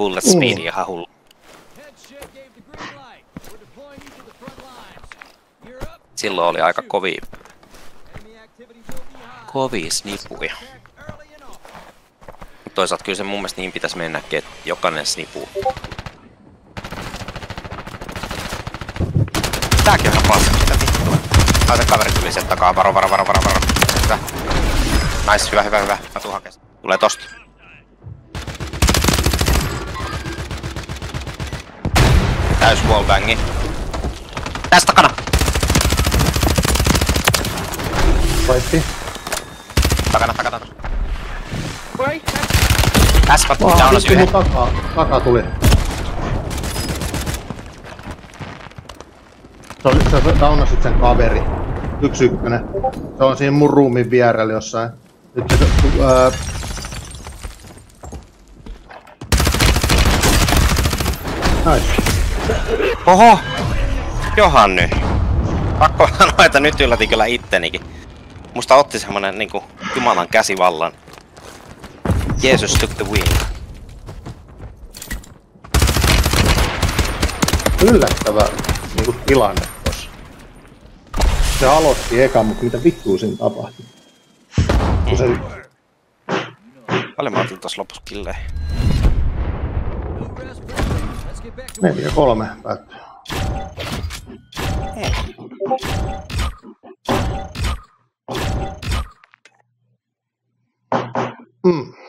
bullet speed mm. ihan hullu. Silloin oli aika kovi, kovi snipuja. Toisaalta kyllä se mun mielestä niin pitäisi mennäkin, että jokainen snipu. Tääkin on ihan paska, mitä vittua. Ai se kaveri tuli sen takaa, varo, varo, varo, varo, varo. Hyvä. Nice, hyvä, hyvä, hyvä. Mä tuun hakemaan. Tulee tosta. Täys wallbangi. Tästä takana! Poitti. Takana, takana. Vai? Äsken downas yhden. Takaa, takaa tuli. Se oli, sä downasit sen kaveri. Yksi ykkönen. Se on siinä mun ruumin vierellä jossain. Nyt se, ää... Nice. Oho! Johanny. Pakko sanoa, että nyt yllätin kyllä ittenikin. Musta otti semmonen niinku Jumalan käsivallan. Jesus took the wheel. Yllättävä niinku tilanne tossa. Se aloitti eka, mutta mitä vittua siinä tapahtui? Mm. Se... Paljon mä otin tossa lopussa killejä. Neljä kolme päättyy. Mm.